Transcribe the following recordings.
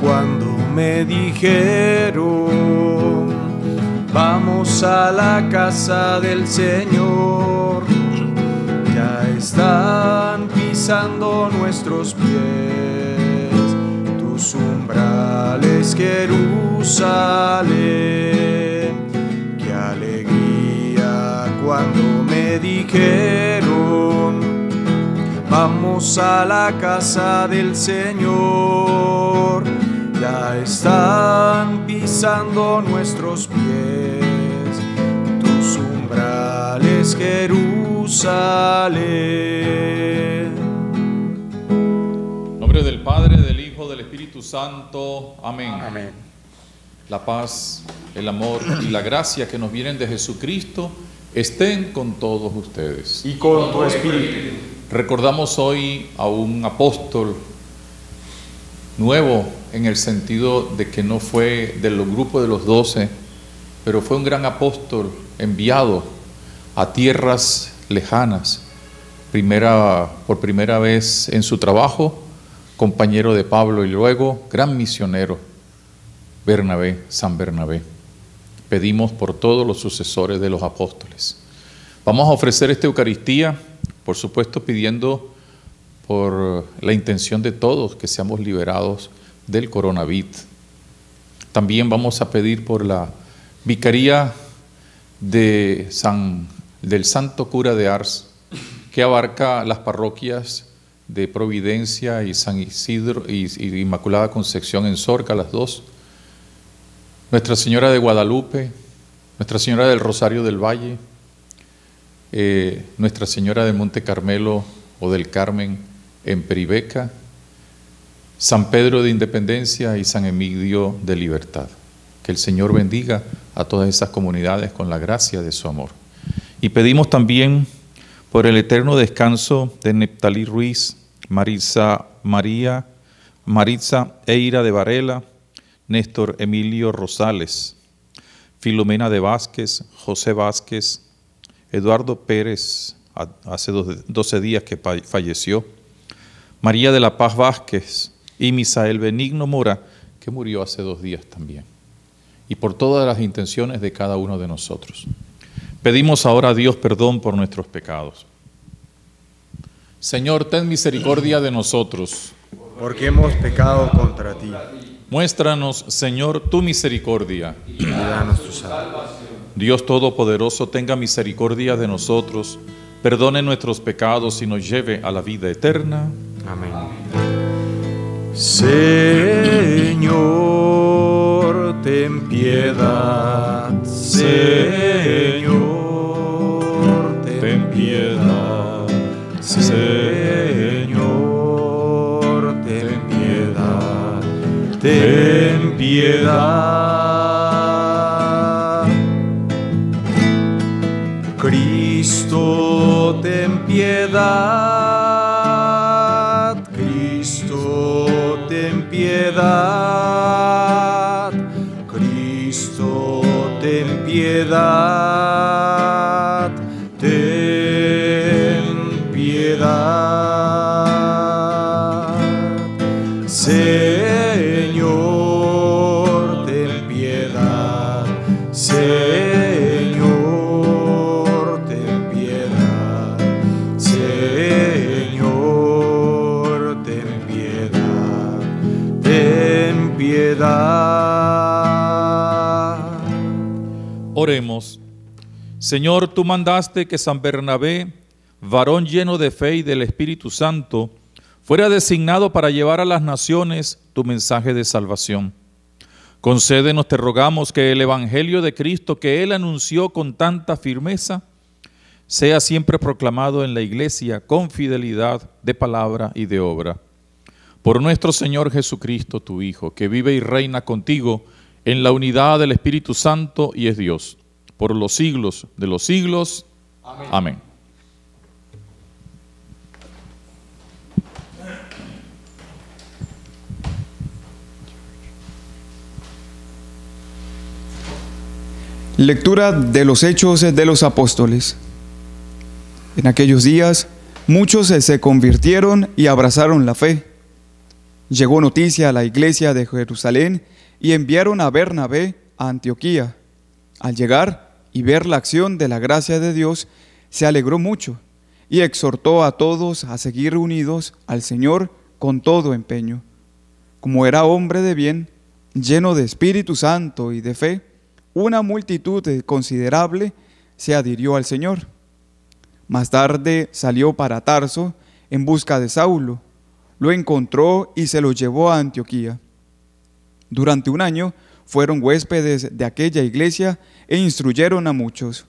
cuando me dijeron, vamos a la casa del Señor. Ya están pisando nuestros pies tus umbrales, Jerusalén. Qué alegría cuando me dijeron, vamos a la casa del Señor. Ya están pisando nuestros pies tus umbrales, Jerusalén. En nombre del Padre, del Hijo, del Espíritu Santo. Amén. Amén. La paz, el amor y la gracia que nos vienen de Jesucristo estén con todos ustedes. Y con tu espíritu. Recordamos hoy a un apóstol nuevo en el sentido de que no fue del grupo de los doce, pero fue un gran apóstol enviado a tierras lejanas, primera, por primera vez en su trabajo, compañero de Pablo y luego gran misionero, Bernabé, San Bernabé. Pedimos por todos los sucesores de los apóstoles. Vamos a ofrecer esta Eucaristía, por supuesto pidiendo por la intención de todos que seamos liberados del coronavirus. También vamos a pedir por la Vicaría de San, del Santo Cura de Ars, que abarca las parroquias de Providencia y San Isidro y, Inmaculada Concepción en Sorca, las dos. Nuestra Señora de Guadalupe, Nuestra Señora del Rosario del Valle, eh, Nuestra Señora de Monte Carmelo o del Carmen en Peribeca, San Pedro de Independencia y San Emilio de Libertad. Que el Señor bendiga a todas esas comunidades con la gracia de su amor. Y pedimos también por el eterno descanso de Neptalí Ruiz, Marisa María, Maritza Eira de Varela, Néstor Emilio Rosales, Filomena de Vázquez, José Vázquez, Eduardo Pérez, hace 12 días que falleció, María de la Paz Vázquez y Misael Benigno Mora, que murió hace dos días también. Y por todas las intenciones de cada uno de nosotros. Pedimos ahora a Dios perdón por nuestros pecados. Señor, ten misericordia de nosotros. Porque hemos pecado contra ti. Muéstranos, Señor, tu misericordia. Y danos tu salvación. Dios Todopoderoso, tenga misericordia de nosotros, perdone nuestros pecados y nos lleve a la vida eterna. Amén. Señor, ten piedad. Señor, ten piedad. Señor, ten piedad. Ten piedad. Ten Oremos. Señor, tú mandaste que San Bernabé, varón lleno de fe y del Espíritu Santo, fuera designado para llevar a las naciones tu mensaje de salvación. Concédenos, te rogamos, que el Evangelio de Cristo que Él anunció con tanta firmeza sea siempre proclamado en la Iglesia con fidelidad de palabra y de obra. Por nuestro Señor Jesucristo, tu Hijo, que vive y reina contigo en la unidad del Espíritu Santo y es Dios, por los siglos de los siglos. Amén. Lectura de los Hechos de los Apóstoles. En aquellos días muchos se convirtieron y abrazaron la fe. Llegó noticia a la iglesia de Jerusalén y enviaron a Bernabé a Antioquía. Al llegar y ver la acción de la gracia de Dios, se alegró mucho y exhortó a todos a seguir unidos al Señor con todo empeño. Como era hombre de bien, lleno de Espíritu Santo y de fe, una multitud considerable se adhirió al Señor. Más tarde salió para Tarso en busca de Saulo. Lo encontró y se lo llevó a Antioquía. Durante un año fueron huéspedes de aquella iglesia e instruyeron a muchos.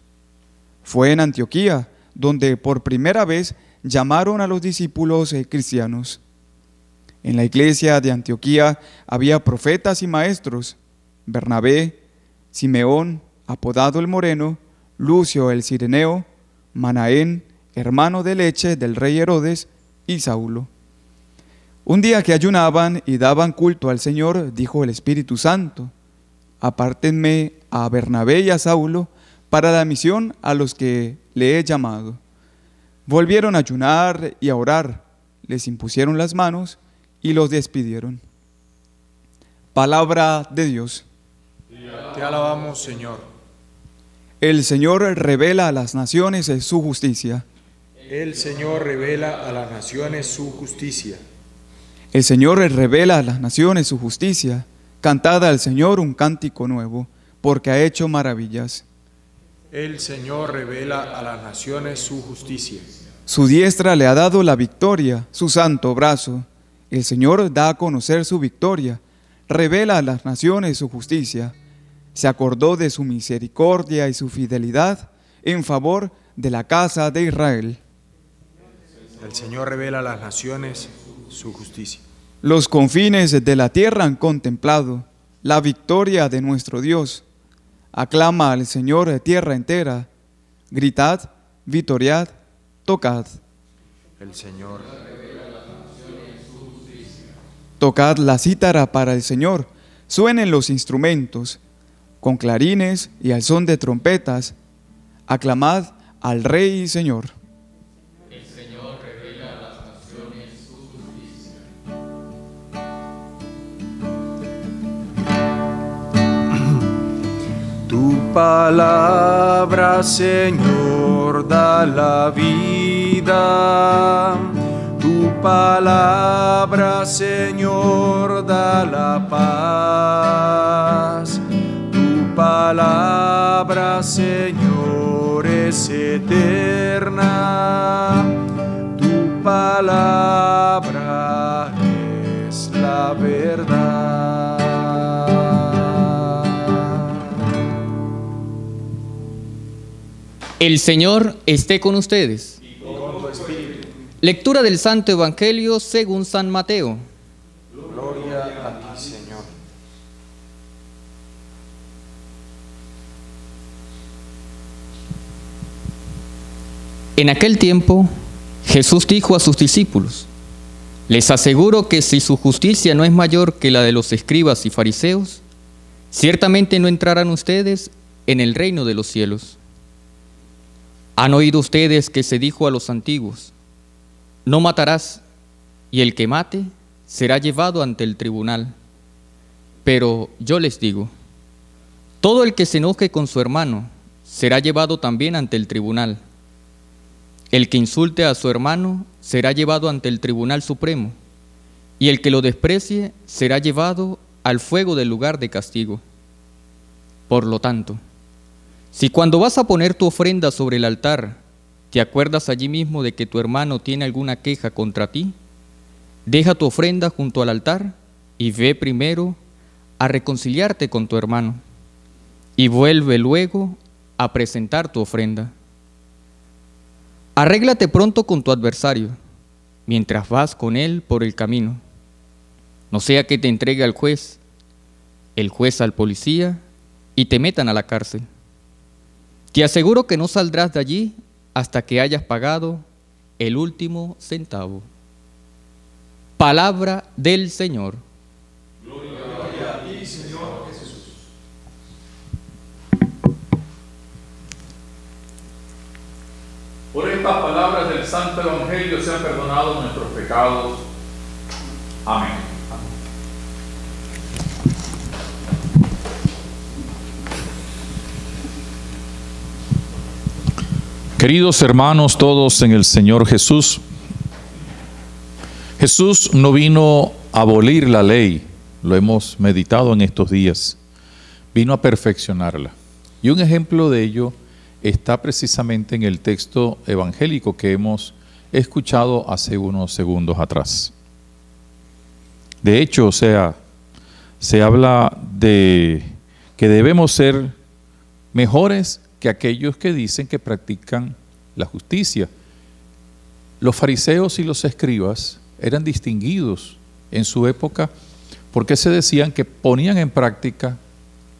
Fue en Antioquía donde por primera vez llamaron a los discípulos eh, cristianos. En la iglesia de Antioquía había profetas y maestros, Bernabé, Simeón, apodado el Moreno, Lucio el Cireneo, Manaén, hermano de leche del rey Herodes, y Saulo. Un día que ayunaban y daban culto al Señor, dijo el Espíritu Santo, apártenme a Bernabé y a Saulo para la misión a los que le he llamado. Volvieron a ayunar y a orar, les impusieron las manos y los despidieron. Palabra de Dios. Te alabamos, Señor. El Señor revela a las naciones su justicia. El Señor revela a las naciones su justicia. El Señor revela a las naciones su justicia. Cantad al Señor un cántico nuevo, porque ha hecho maravillas. El Señor revela a las naciones su justicia. Su diestra le ha dado la victoria, su santo brazo. El Señor da a conocer su victoria, revela a las naciones su justicia. Se acordó de su misericordia y su fidelidad en favor de la casa de Israel. El Señor revela a las naciones su justicia. Los confines de la tierra han contemplado la victoria de nuestro Dios. Aclama al Señor de tierra entera. Gritad, vitoriad, tocad. El Señor Tocad la cítara para el Señor. Suenen los instrumentos, con clarines y al son de trompetas. Aclamad al Rey y Señor. Palabra, Señor, da la vida. Tu palabra, Señor, da la paz. Tu palabra, Señor, es eterna. Tu palabra es la verdad. El Señor esté con ustedes. Lectura del Santo Evangelio según San Mateo. Gloria a ti, Señor. En aquel tiempo, Jesús dijo a sus discípulos, les aseguro que si su justicia no es mayor que la de los escribas y fariseos, ciertamente no entrarán ustedes en el reino de los cielos. Han oído ustedes que se dijo a los antiguos, no matarás, y el que mate será llevado ante el tribunal. Pero yo les digo, todo el que se enoje con su hermano será llevado también ante el tribunal. El que insulte a su hermano será llevado ante el tribunal supremo, y el que lo desprecie será llevado al fuego del lugar de castigo. Por lo tanto, si cuando vas a poner tu ofrenda sobre el altar, te acuerdas allí mismo de que tu hermano tiene alguna queja contra ti, deja tu ofrenda junto al altar y ve primero a reconciliarte con tu hermano, y vuelve luego a presentar tu ofrenda. Arréglate pronto con tu adversario, mientras vas con él por el camino. No sea que te entregue al juez, el juez al policía, y te metan a la cárcel. Te aseguro que no saldrás de allí hasta que hayas pagado el último centavo. Palabra del Señor. Por estas palabras del Santo Evangelio sean perdonados nuestros pecados. Amén. Queridos hermanos todos en el Señor Jesús, Jesús no vino a abolir la ley, lo hemos meditado en estos días, vino a perfeccionarla. Y un ejemplo de ello está precisamente en el texto evangélico que hemos escuchado hace unos segundos atrás. De hecho, o sea, se habla de que debemos ser mejores que aquellos que dicen que practican la justicia. Los fariseos y los escribas eran distinguidos en su época porque se decían que ponían en práctica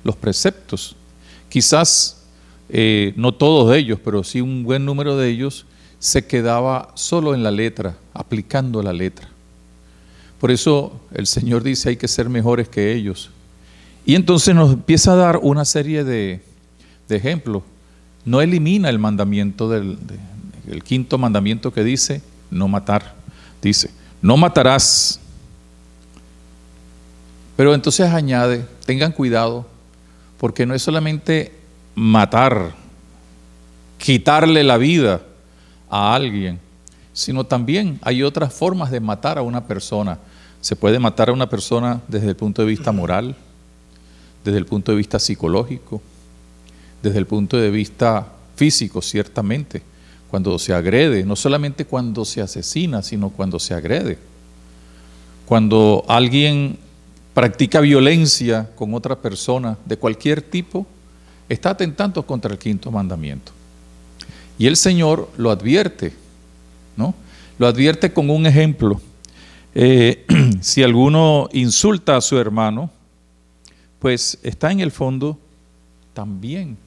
los preceptos. Quizás eh, no todos ellos, pero sí un buen número de ellos se quedaba solo en la letra, aplicando la letra. Por eso el Señor dice hay que ser mejores que ellos. Y entonces nos empieza a dar una serie de, de ejemplos no elimina el mandamiento del el quinto mandamiento que dice no matar. Dice, no matarás. Pero entonces añade, tengan cuidado, porque no es solamente matar, quitarle la vida a alguien, sino también hay otras formas de matar a una persona. Se puede matar a una persona desde el punto de vista moral, desde el punto de vista psicológico, desde el punto de vista físico, ciertamente, cuando se agrede, no solamente cuando se asesina, sino cuando se agrede. Cuando alguien practica violencia con otra persona de cualquier tipo, está atentando contra el quinto mandamiento. Y el Señor lo advierte, ¿no? Lo advierte con un ejemplo. Eh, si alguno insulta a su hermano, pues está en el fondo también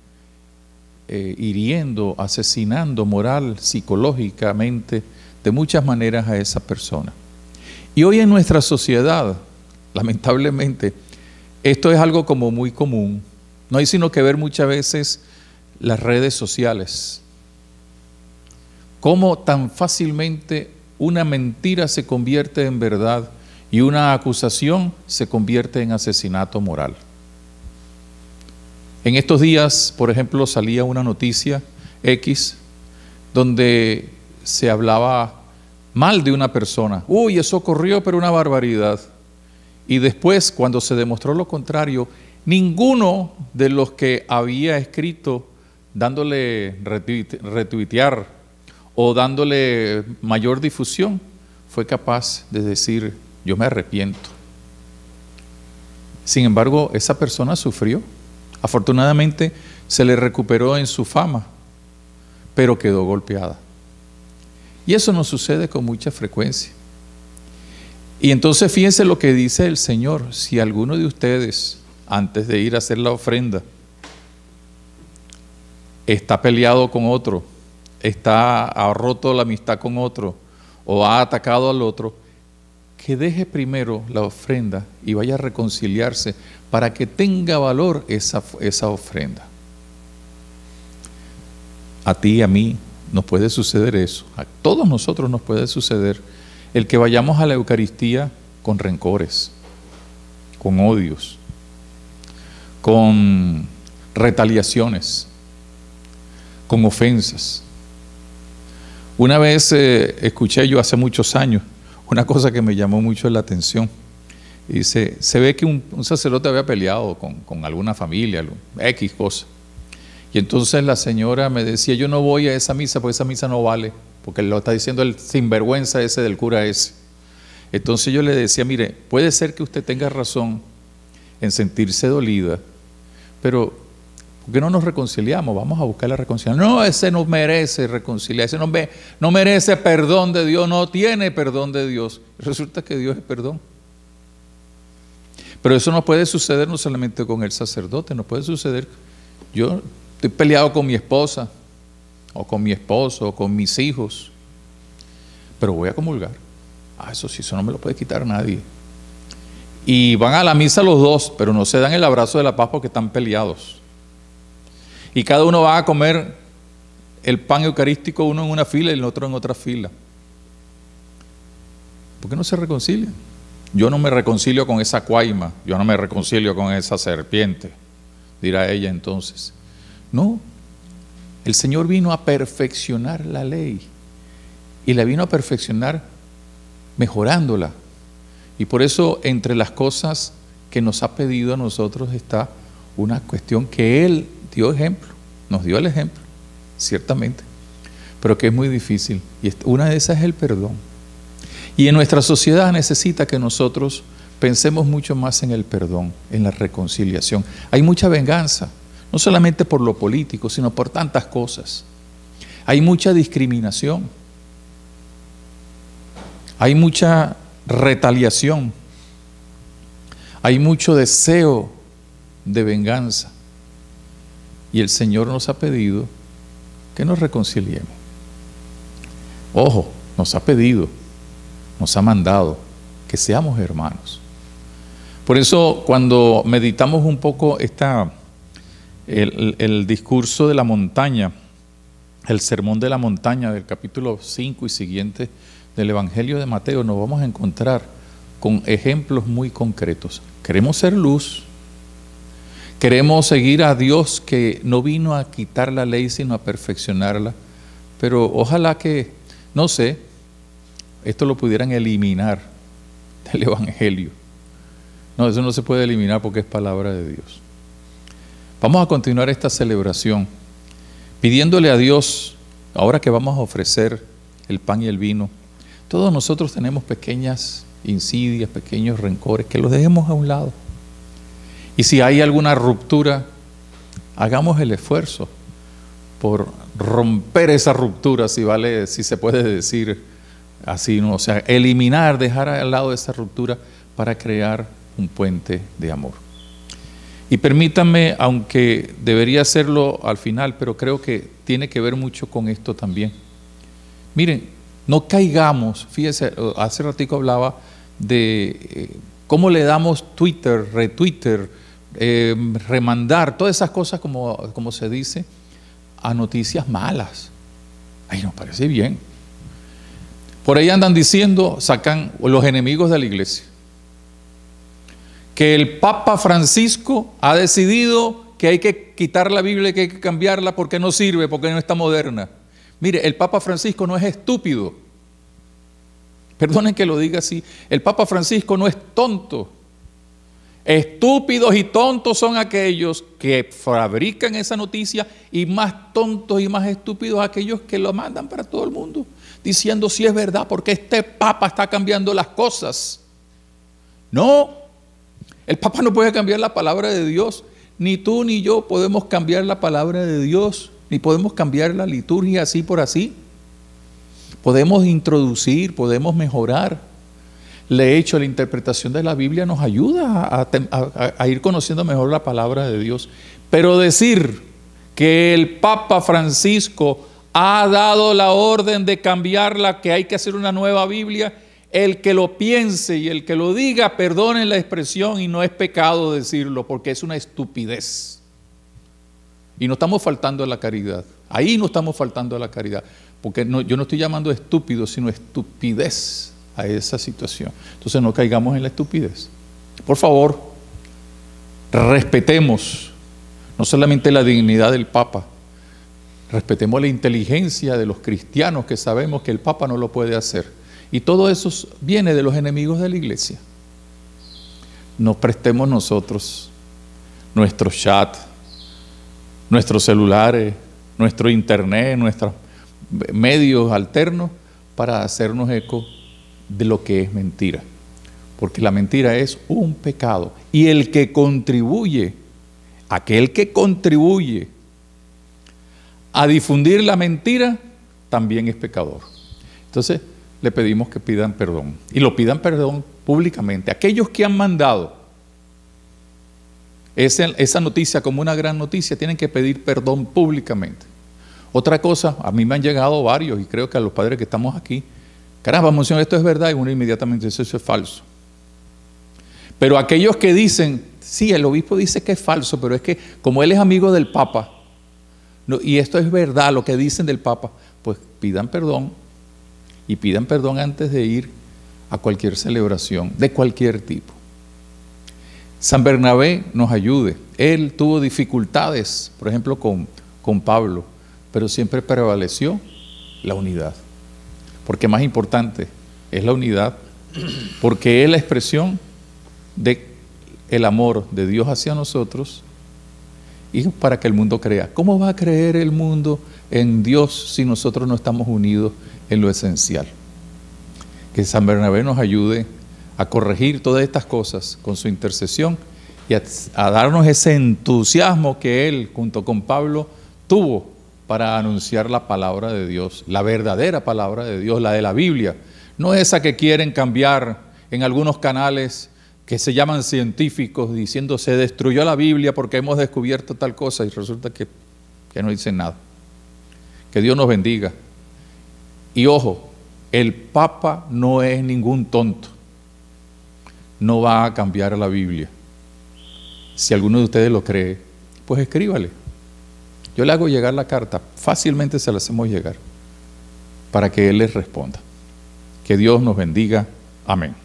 eh, hiriendo, asesinando moral, psicológicamente, de muchas maneras a esa persona. Y hoy en nuestra sociedad, lamentablemente, esto es algo como muy común. No hay sino que ver muchas veces las redes sociales. Cómo tan fácilmente una mentira se convierte en verdad y una acusación se convierte en asesinato moral. En estos días, por ejemplo, salía una noticia X donde se hablaba mal de una persona. Uy, eso ocurrió, pero una barbaridad. Y después, cuando se demostró lo contrario, ninguno de los que había escrito dándole retuitear o dándole mayor difusión fue capaz de decir, yo me arrepiento. Sin embargo, esa persona sufrió. Afortunadamente se le recuperó en su fama, pero quedó golpeada. Y eso nos sucede con mucha frecuencia. Y entonces fíjense lo que dice el Señor. Si alguno de ustedes, antes de ir a hacer la ofrenda, está peleado con otro, está, ha roto la amistad con otro o ha atacado al otro, que deje primero la ofrenda y vaya a reconciliarse para que tenga valor esa, esa ofrenda. A ti y a mí nos puede suceder eso, a todos nosotros nos puede suceder el que vayamos a la Eucaristía con rencores, con odios, con retaliaciones, con ofensas. Una vez eh, escuché yo hace muchos años una cosa que me llamó mucho la atención. Dice, se ve que un, sacerdote había peleado con, alguna familia, X cosa. Y entonces la señora me decía, yo no voy a esa misa porque esa misa no vale, porque lo está diciendo el sinvergüenza ese del cura ese. Entonces yo le decía, mire, puede ser que usted tenga razón en sentirse dolida, pero ¿Por qué no nos reconciliamos? Vamos a buscar la reconciliación. No, ese no merece reconciliarse, no, no merece perdón de Dios, no tiene perdón de Dios. Resulta que Dios es perdón. Pero eso no puede suceder no solamente con el sacerdote, no puede suceder. Yo estoy peleado con mi esposa, o con mi esposo, o con mis hijos, pero voy a comulgar. Ah, eso sí, eso no me lo puede quitar nadie. Y van a la misa los dos, pero no se dan el abrazo de la paz porque están peleados y cada uno va a comer el pan eucarístico, uno en una fila y el otro en otra fila. ¿Por qué no se reconcilian? Yo no me reconcilio con esa cuaima, yo no me reconcilio con esa serpiente, dirá ella entonces. No, El Señor vino a perfeccionar la ley y la vino a perfeccionar mejorándola. Y por eso entre las cosas que nos ha pedido a nosotros está una cuestión que Él dio ejemplo, nos dio el ejemplo, ciertamente, pero que es muy difícil. Y una de esas es el perdón. Y en nuestra sociedad necesita que nosotros pensemos mucho más en el perdón, en la reconciliación. Hay mucha venganza, no solamente por lo político, sino por tantas cosas. Hay mucha discriminación. Hay mucha retaliación. Hay mucho deseo de venganza. Y el Señor nos ha pedido que nos reconciliemos. Ojo, nos ha pedido, nos ha mandado que seamos hermanos. Por eso cuando meditamos un poco esta, el, el discurso de la montaña, el sermón de la montaña del capítulo 5 y siguiente del Evangelio de Mateo, nos vamos a encontrar con ejemplos muy concretos. Queremos ser luz, Queremos seguir a Dios que no vino a quitar la ley, sino a perfeccionarla. Pero ojalá que, no sé, esto lo pudieran eliminar del Evangelio. No, eso no se puede eliminar porque es palabra de Dios. Vamos a continuar esta celebración pidiéndole a Dios, ahora que vamos a ofrecer el pan y el vino, todos nosotros tenemos pequeñas insidias, pequeños rencores, que los dejemos a un lado y si hay alguna ruptura, hagamos el esfuerzo por romper esa ruptura, si vale, si se puede decir así, ¿no? o sea, eliminar, dejar al lado esa ruptura para crear un puente de amor. Y permítanme, aunque debería hacerlo al final, pero creo que tiene que ver mucho con esto también. Miren, no caigamos, fíjese, hace ratico hablaba de eh, cómo le damos Twitter, retwitter, eh, remandar, todas esas cosas como, como se dice, a noticias malas. Ahí nos parece bien. Por ahí andan diciendo, sacan los enemigos de la iglesia, que el Papa Francisco ha decidido que hay que quitar la Biblia, que hay que cambiarla porque no sirve, porque no está moderna. Mire, el Papa Francisco no es estúpido. Perdonen que lo diga así. El Papa Francisco no es tonto. Estúpidos y tontos son aquellos que fabrican esa noticia y más tontos y más estúpidos aquellos que lo mandan para todo el mundo, diciendo si es verdad, porque este Papa está cambiando las cosas. No, el Papa no puede cambiar la palabra de Dios, ni tú ni yo podemos cambiar la palabra de Dios, ni podemos cambiar la liturgia así por así. Podemos introducir, podemos mejorar, he hecho la interpretación de la Biblia nos ayuda a, ir conociendo mejor la palabra de Dios. Pero decir que el Papa Francisco ha dado la orden de cambiarla, que hay que hacer una nueva Biblia, el que lo piense y el que lo diga, perdonen la expresión y no es pecado decirlo, porque es una estupidez. Y no estamos faltando a la caridad. Ahí no estamos faltando a la caridad. Porque yo no estoy llamando estúpido, sino estupidez a esa situación. Entonces no caigamos en la estupidez. Por favor, respetemos no solamente la dignidad del Papa, respetemos la inteligencia de los cristianos que sabemos que el Papa no lo puede hacer. Y todo eso viene de los enemigos de la iglesia. Nos prestemos nosotros nuestro chat, nuestros celulares, nuestro internet, nuestros medios alternos para hacernos eco de lo que es mentira. Porque la mentira es un pecado. Y el que contribuye, aquel que contribuye a difundir la mentira, también es pecador. Entonces, le pedimos que pidan perdón. Y lo pidan perdón públicamente. Aquellos que han mandado esa, noticia como una gran noticia, tienen que pedir perdón públicamente. Otra cosa, a mí me han llegado varios, y creo que a los padres que estamos aquí, Caramba, Monseñor, esto es verdad, y uno inmediatamente dice, eso es falso. Pero aquellos que dicen, sí, el obispo dice que es falso, pero es que como él es amigo del Papa, y esto es verdad, lo que dicen del Papa, pues pidan perdón y pidan perdón antes de ir a cualquier celebración, de cualquier tipo. San Bernabé nos ayude. Él tuvo dificultades, por ejemplo, con, con Pablo, pero siempre prevaleció la unidad. Porque más importante es la unidad, porque es la expresión de amor de Dios hacia nosotros y para que el mundo crea. ¿Cómo va a creer el mundo en Dios si nosotros no estamos unidos en lo esencial? Que San Bernabé nos ayude a corregir todas estas cosas con su intercesión y a, a darnos ese entusiasmo que él, junto con Pablo, tuvo para anunciar la palabra de Dios, la verdadera palabra de Dios, la de la Biblia, no esa que quieren cambiar en algunos canales que se llaman científicos diciendo se destruyó la Biblia porque hemos descubierto tal cosa y resulta que, que no dicen nada. Que Dios nos bendiga. Y ojo, el Papa no es ningún tonto. No va a cambiar la Biblia. Si alguno de ustedes lo cree, pues escríbale. Yo le hago llegar la carta, fácilmente se la hacemos llegar, para que Él les responda. Que Dios nos bendiga. Amén.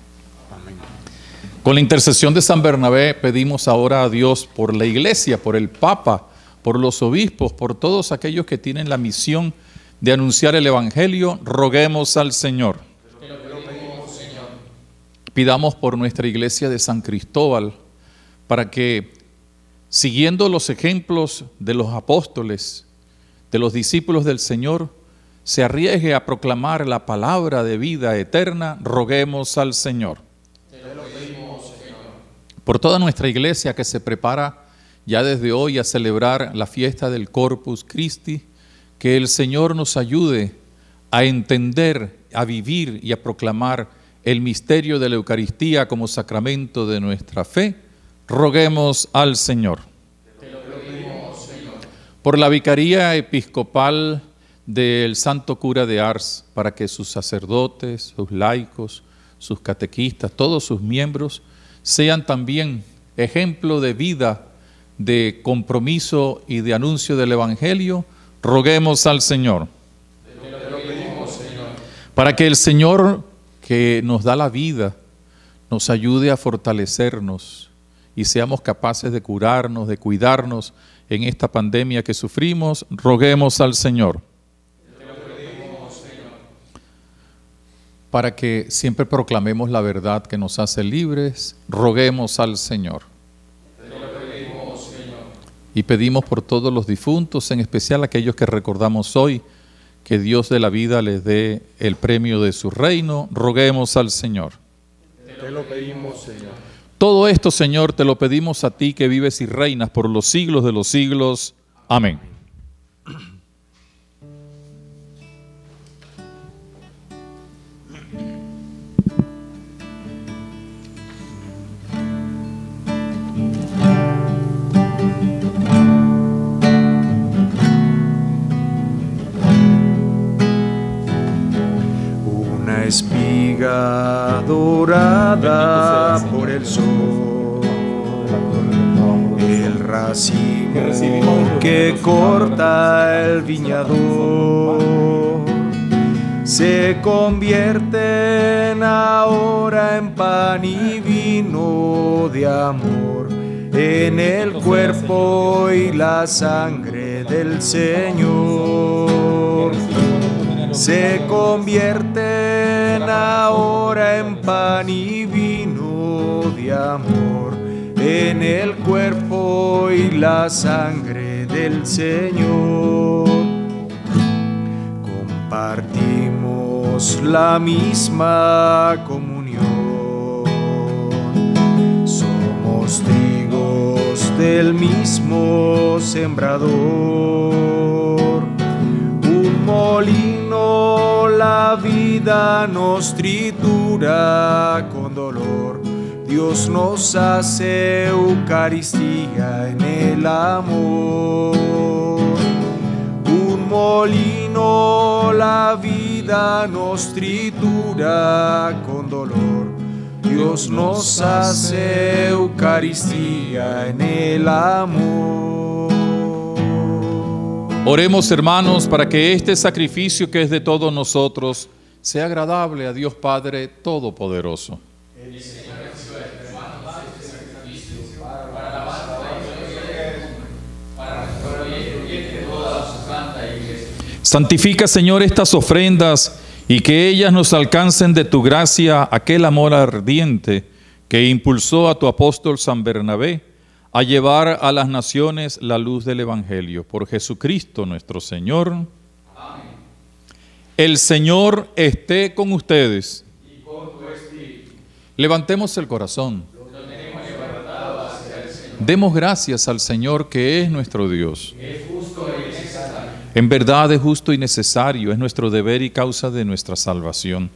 Con la intercesión de San Bernabé pedimos ahora a Dios por la iglesia, por el Papa, por los obispos, por todos aquellos que tienen la misión de anunciar el Evangelio, roguemos al Señor. Pidamos por nuestra iglesia de San Cristóbal para que, siguiendo los ejemplos de los apóstoles, de los discípulos del Señor, se arriesgue a proclamar la palabra de vida eterna, roguemos al Señor. Por toda nuestra iglesia que se prepara ya desde hoy a celebrar la fiesta del Corpus Christi, que el Señor nos ayude a entender, a vivir y a proclamar el misterio de la Eucaristía como sacramento de nuestra fe, roguemos al Señor. Por la Vicaría Episcopal del Santo Cura de Ars, para que sus sacerdotes, sus laicos, sus catequistas, todos sus miembros, sean también ejemplo de vida, de compromiso y de anuncio del Evangelio, roguemos al Señor. Para que el Señor que nos da la vida nos ayude a fortalecernos y seamos capaces de curarnos, de cuidarnos en esta pandemia que sufrimos, roguemos al Señor. Para que siempre proclamemos la verdad que nos hace libres, roguemos al Señor. Y pedimos por todos los difuntos, en especial aquellos que recordamos hoy, que Dios de la vida les dé el premio de su reino, roguemos al Señor. Te lo pedimos, Señor. Todo esto, Señor, te lo pedimos a ti que vives y reinas por los siglos de los siglos. Amén. Espiga dorada por el sol. El racimo que corta el viñador. Se convierten ahora en pan y vino de amor en el cuerpo y la sangre del Señor. Se convierten ahora en pan y vino de amor en el cuerpo y la sangre del Señor. Compartimos la misma comunión. Somos trigos del mismo sembrador. Un molino la vida nos tritura con dolor. Dios nos hace Eucaristía en el amor. Un molino la vida nos tritura con dolor. Dios nos hace Eucaristía en el amor. Oremos hermanos para que este sacrificio que es de todos nosotros sea agradable a Dios Padre Todopoderoso. Santifica, Señor, estas ofrendas y que ellas nos alcancen de tu gracia aquel amor ardiente que impulsó a tu apóstol San Bernabé a llevar a las naciones la luz del Evangelio. Por Jesucristo nuestro Señor. El Señor esté con ustedes. Levantemos el corazón. Demos gracias al Señor que es nuestro Dios. En verdad es justo y necesario, es nuestro deber y causa de nuestra salvación.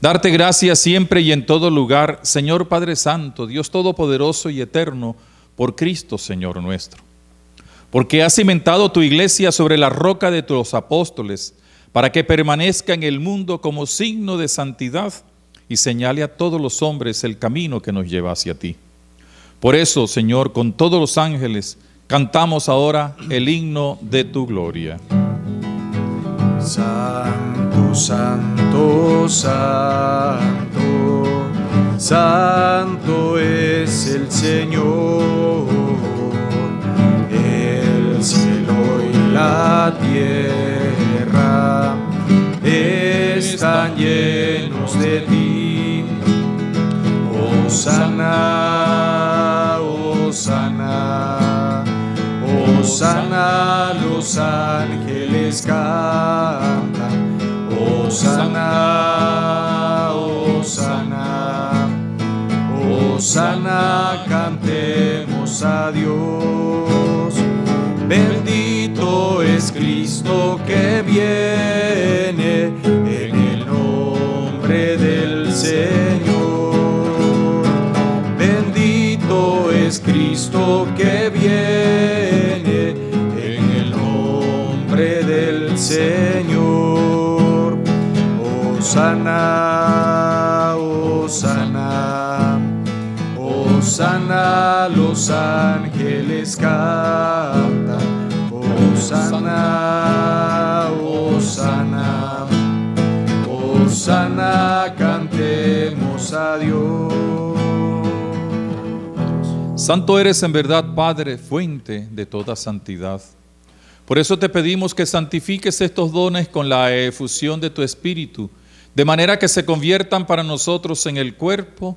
Darte gracias siempre y en todo lugar, Señor Padre Santo, Dios Todopoderoso y Eterno, por Cristo, Señor nuestro. Porque has cimentado tu iglesia sobre la roca de tus apóstoles, para que permanezca en el mundo como signo de santidad y señale a todos los hombres el camino que nos lleva hacia ti. Por eso, Señor, con todos los ángeles, cantamos ahora el himno de tu gloria. Santo, santo, santo, santo es el Señor. El cielo y la tierra están llenos de ti. Osana, Osana, Osana, los ángeles cantan. Osana, Osana, Osana, cantemos a Dios. Bendito es Cristo que viene en el nombre del Señor. Bendito es Cristo que viene en el nombre del Señor. Osana, Osana, Osana, los ángeles cantan. Osana, Osana, Osana, cantemos a Dios. Santo eres en verdad, Padre, fuente de toda santidad. Por eso te pedimos que santifiques estos dones con la efusión de tu Espíritu, de manera que se conviertan para nosotros en el cuerpo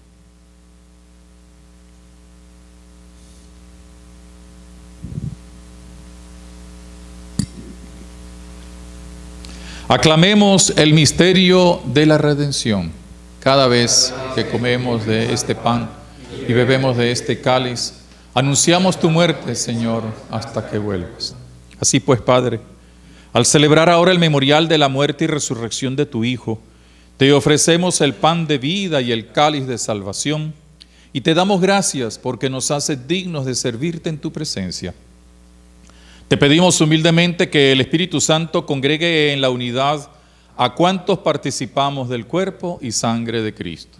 Aclamemos el misterio de la redención. Cada vez que comemos de este pan y bebemos de este cáliz, anunciamos tu muerte, Señor, hasta que vuelvas. Así pues, Padre, al celebrar ahora el memorial de la muerte y resurrección de tu Hijo, te ofrecemos el pan de vida y el cáliz de salvación, y te damos gracias porque nos haces dignos de servirte en tu presencia. Te pedimos humildemente que el Espíritu Santo congregue en la unidad a cuantos participamos del cuerpo y sangre de Cristo.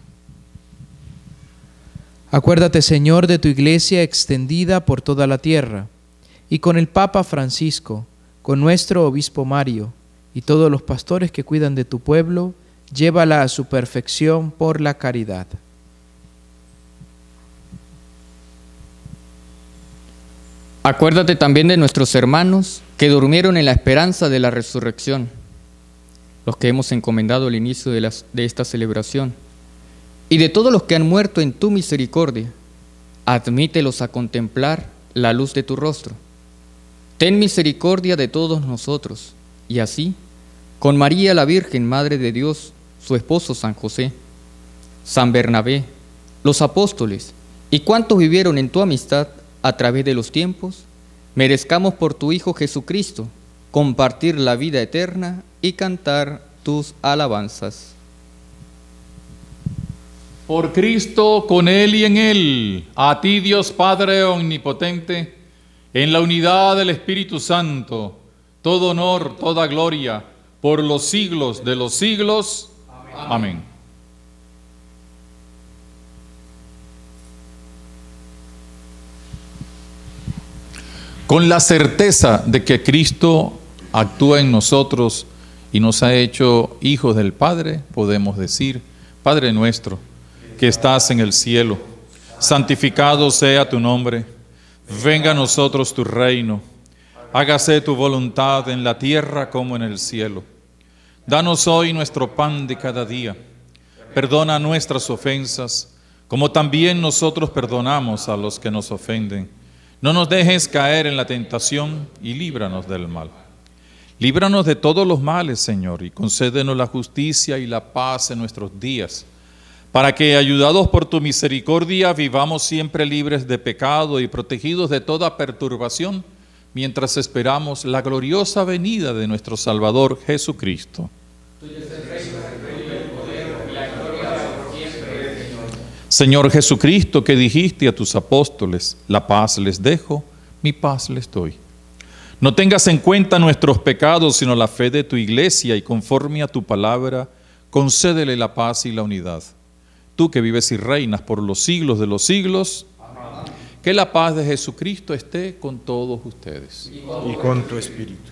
Acuérdate, Señor, de tu iglesia extendida por toda la tierra, y con el Papa Francisco, con nuestro obispo Mario, y todos los pastores que cuidan de tu pueblo, llévala a su perfección por la caridad. Acuérdate también de nuestros hermanos que durmieron en la esperanza de la resurrección, los que hemos encomendado el inicio de, de esta celebración, y de todos los que han muerto en tu misericordia. Admítelos a contemplar la luz de tu rostro. Ten misericordia de todos nosotros, y así, con María la Virgen, Madre de Dios, su esposo San José, San Bernabé, los apóstoles y cuantos vivieron en tu amistad a través de los tiempos, merezcamos por tu Hijo Jesucristo compartir la vida eterna y cantar tus alabanzas. Por Cristo, con Él y en Él, a ti Dios Padre Omnipotente, en la unidad del Espíritu Santo, todo honor, toda gloria, por los siglos de los siglos. Amén. Con la certeza de que Cristo actúa en nosotros y nos ha hecho hijos del Padre, podemos decir, Padre nuestro, que estás en el cielo, santificado sea tu nombre, venga a nosotros tu reino, hágase tu voluntad en la tierra como en el cielo. Danos hoy nuestro pan de cada día, perdona nuestras ofensas, como también nosotros perdonamos a los que nos ofenden. No nos dejes caer en la tentación y líbranos del mal. Líbranos de todos los males, Señor, y concédenos la justicia y la paz en nuestros días para que, ayudados por tu misericordia, vivamos siempre libres de pecado y protegidos de toda perturbación, mientras esperamos la gloriosa venida de nuestro Salvador Jesucristo. Señor Jesucristo, que dijiste a tus apóstoles, la paz les dejo, mi paz les doy. No tengas en cuenta nuestros pecados, sino la fe de tu iglesia, y conforme a tu palabra, concédele la paz y la unidad tú que vives y reinas por los siglos de los siglos, que la paz de Jesucristo esté con todos ustedes. Y con tu espíritu.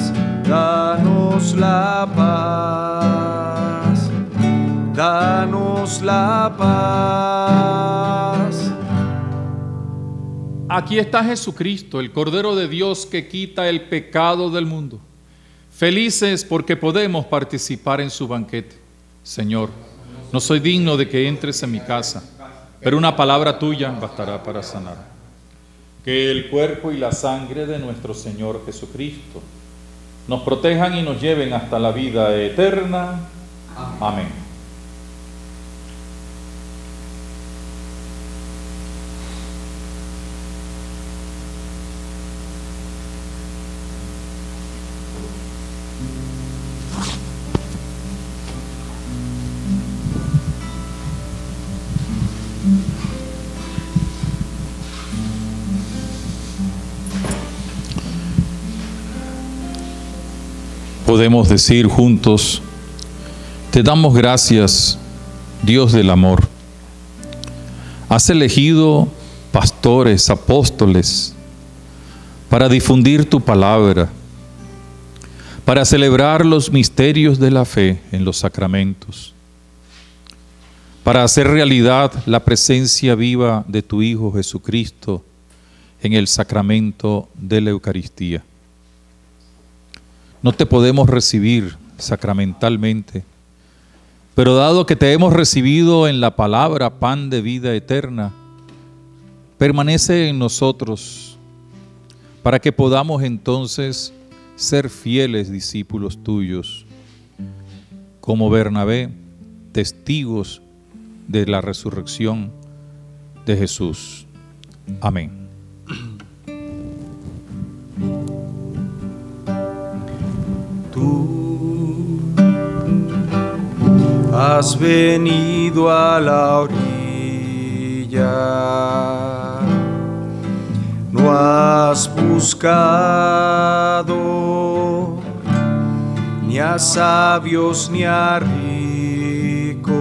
la paz, danos la paz. Aquí está Jesucristo, el Cordero de Dios que quita el pecado del mundo. Felices porque podemos participar en su banquete. Señor, no soy digno de que entres en mi casa, pero una palabra tuya bastará para sanar. Que el cuerpo y la sangre de nuestro Señor Jesucristo nos protejan y nos lleven hasta la vida eterna. Amén. Podemos decir juntos, te damos gracias, Dios del amor. Has elegido pastores, apóstoles, para difundir tu palabra, para celebrar los misterios de la fe en los sacramentos, para hacer realidad la presencia viva de tu Hijo Jesucristo en el sacramento de la Eucaristía. No te podemos recibir sacramentalmente, pero dado que te hemos recibido en la palabra pan de vida eterna, permanece en nosotros para que podamos entonces ser fieles discípulos tuyos, como Bernabé, testigos de la resurrección de Jesús. Amén. Has venido a la orilla, no has buscado ni a sabios ni a ricos,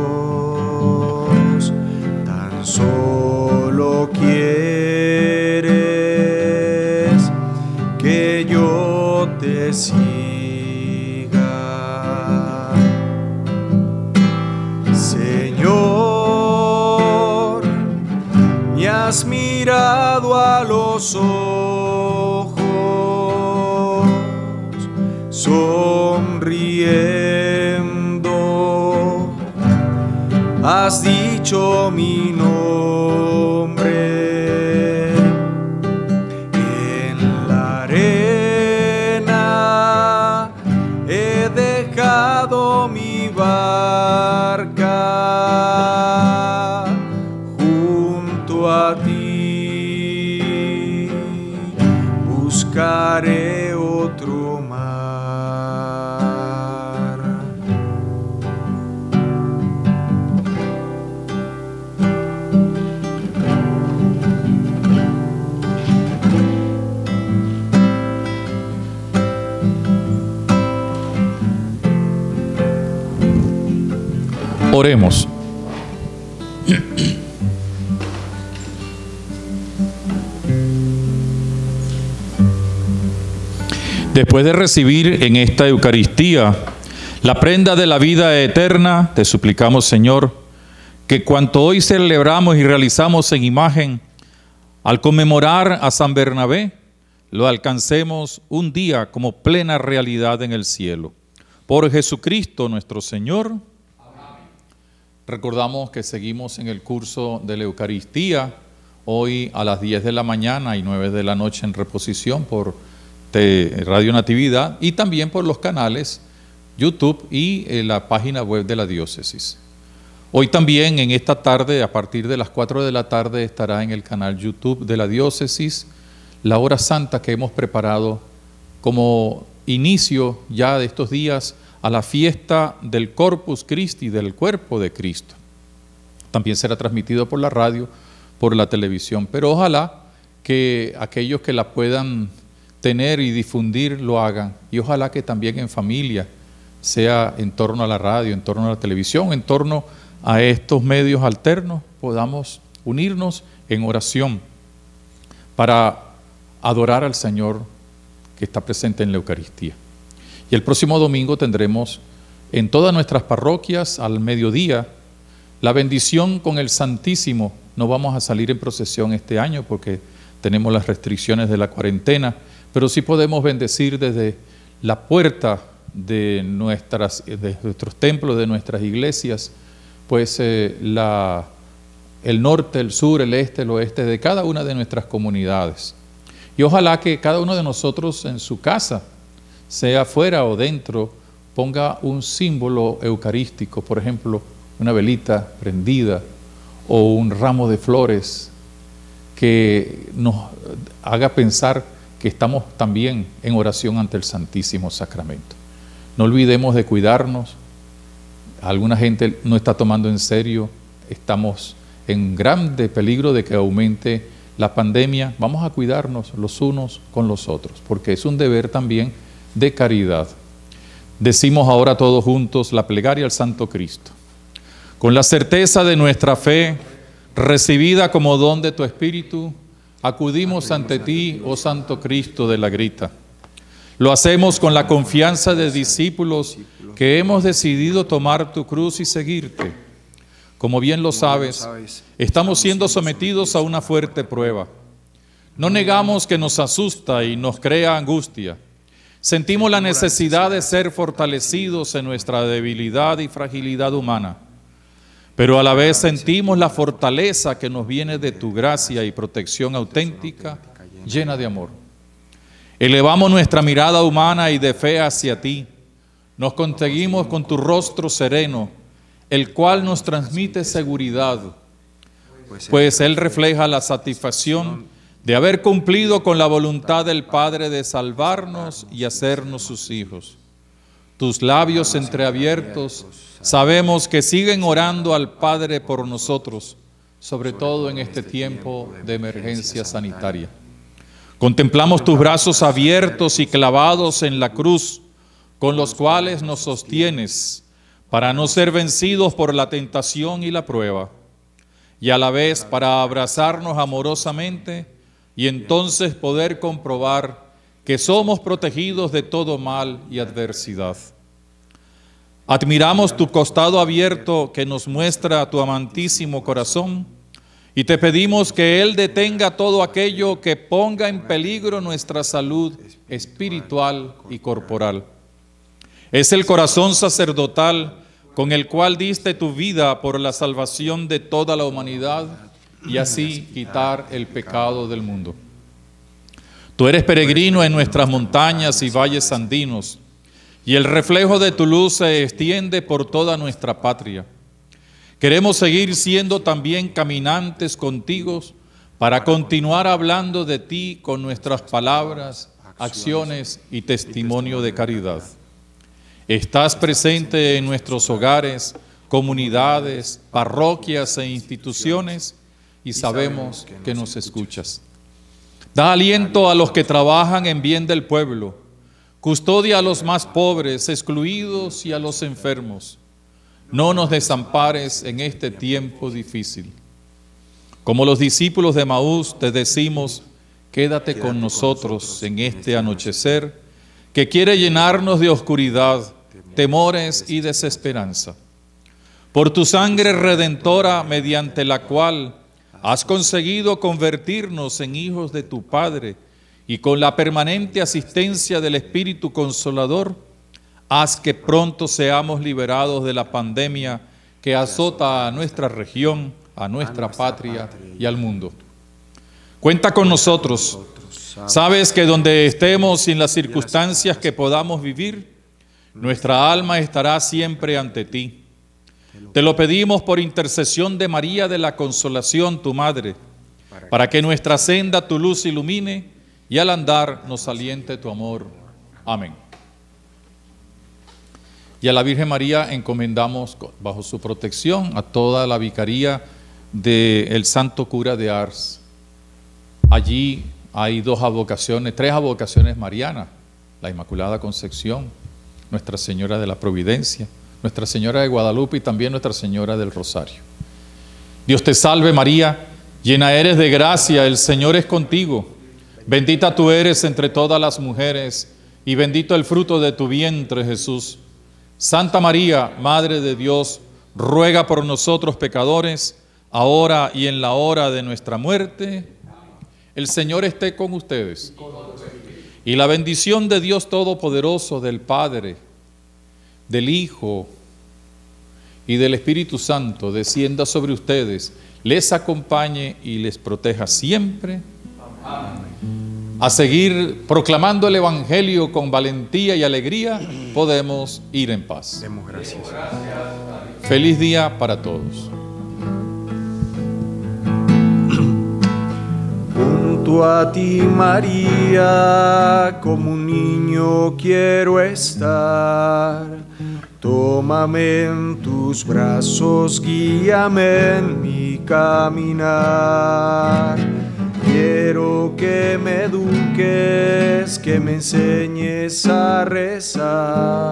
tan solo quieres que yo te siga. Mirado a los ojos, sonriendo, has dicho mi nombre Oremos. Después de recibir en esta Eucaristía la prenda de la vida eterna, te suplicamos, Señor, que cuanto hoy celebramos y realizamos en imagen, al conmemorar a San Bernabé, lo alcancemos un día como plena realidad en el cielo. Por Jesucristo nuestro Señor. Recordamos que seguimos en el curso de la Eucaristía, hoy a las 10 de la mañana y 9 de la noche en reposición por Radio Natividad y también por los canales YouTube y eh, la página web de la diócesis. Hoy también en esta tarde, a partir de las 4 de la tarde, estará en el canal YouTube de la diócesis la hora santa que hemos preparado como inicio ya de estos días a la fiesta del Corpus Christi, del cuerpo de Cristo. También será transmitido por la radio, por la televisión, pero ojalá que aquellos que la puedan tener y difundir lo hagan y ojalá que también en familia, sea en torno a la radio, en torno a la televisión, en torno a estos medios alternos, podamos unirnos en oración para adorar al Señor que está presente en la Eucaristía. Y el próximo domingo tendremos en todas nuestras parroquias al mediodía la bendición con el Santísimo. No vamos a salir en procesión este año porque tenemos las restricciones de la cuarentena, pero sí podemos bendecir desde la puerta de, nuestros templos, de nuestras iglesias, pues eh, el norte, el sur, el este, el oeste de cada una de nuestras comunidades. Y ojalá que cada uno de nosotros en su casa, sea fuera o dentro, ponga un símbolo eucarístico, por ejemplo, una velita prendida o un ramo de flores que nos haga pensar que estamos también en oración ante el Santísimo Sacramento. No olvidemos de cuidarnos. Alguna gente no está tomando en serio, estamos en grande peligro de que aumente la pandemia. Vamos a cuidarnos los unos con los otros, porque es un deber también de caridad. Decimos ahora todos juntos la plegaria al Santo Cristo. Con la certeza de nuestra fe, recibida como don de tu Espíritu, acudimos ante ti, oh Santo Cristo de la grita. Lo hacemos con la confianza de discípulos que hemos decidido tomar tu cruz y seguirte. Como bien lo sabes, estamos siendo sometidos a una fuerte prueba. No negamos que nos asusta y nos crea angustia. Sentimos la necesidad de ser fortalecidos en nuestra debilidad y fragilidad humana, pero a la vez sentimos la fortaleza que nos viene de tu gracia y protección auténtica, llena de amor. Elevamos nuestra mirada humana y de fe hacia ti. Nos conseguimos con tu rostro sereno, el cual nos transmite seguridad, pues Él refleja la satisfacción de haber cumplido con la voluntad del Padre de salvarnos y hacernos sus hijos. Tus labios entreabiertos sabemos que siguen orando al Padre por nosotros, sobre todo en este tiempo de emergencia sanitaria. Contemplamos tus brazos abiertos y clavados en la cruz, con los cuales nos sostienes, para no ser vencidos por la tentación y la prueba, y a la vez para abrazarnos amorosamente y entonces poder comprobar que somos protegidos de todo mal y adversidad. Admiramos tu costado abierto que nos muestra tu amantísimo corazón Y te pedimos que Él detenga todo aquello que ponga en peligro nuestra salud espiritual y corporal. Es el corazón sacerdotal con el cual diste tu vida por la salvación de toda la humanidad y así quitar el pecado del mundo. Tú eres peregrino en nuestras montañas y valles andinos, y el reflejo de tu luz se extiende por toda nuestra patria. Queremos seguir siendo también caminantes contigo para continuar hablando de ti con nuestras palabras, acciones y testimonio de caridad. Estás presente en nuestros hogares, comunidades, parroquias e instituciones y sabemos que nos escuchas. Da aliento a los que trabajan en bien del pueblo. Custodia a los más pobres, excluidos y a los enfermos. No nos desampares en este tiempo difícil. Como los discípulos de Maús te decimos, quédate con nosotros en este anochecer que quiere llenarnos de oscuridad, temores y desesperanza. Por tu sangre redentora mediante la cual has conseguido convertirnos en hijos de tu Padre y con la permanente asistencia del Espíritu Consolador, haz que pronto seamos liberados de la pandemia que azota a nuestra región, a nuestra patria y al mundo. Cuenta con nosotros. Sabes que donde estemos sin las circunstancias que podamos vivir, nuestra alma estará siempre ante ti te lo pedimos por intercesión de María de la Consolación, tu Madre, para que nuestra senda tu luz ilumine y al andar nos aliente tu amor. Amén. Y a la Virgen María encomendamos bajo su protección a toda la vicaría del Santo Cura de Ars. Allí hay dos avocaciones, tres avocaciones marianas, la Inmaculada Concepción, Nuestra Señora de la Providencia nuestra Señora de Guadalupe y también Nuestra Señora del Rosario. Dios te salve María, llena eres de gracia, el Señor es contigo. Bendita tú eres entre todas las mujeres y bendito el fruto de tu vientre Jesús. Santa María, Madre de Dios, ruega por nosotros pecadores, ahora y en la hora de nuestra muerte. El Señor esté con ustedes. Y la bendición de Dios Todopoderoso, del Padre, del Hijo y del Espíritu Santo descienda sobre ustedes, les acompañe y les proteja siempre. A seguir proclamando el Evangelio con valentía y alegría, podemos ir en paz. Demos gracias. Feliz día para todos. A ti, María, como un niño quiero estar Tómame en tus brazos, guíame en mi caminar. Quiero que me eduques, que me enseñes a rezar.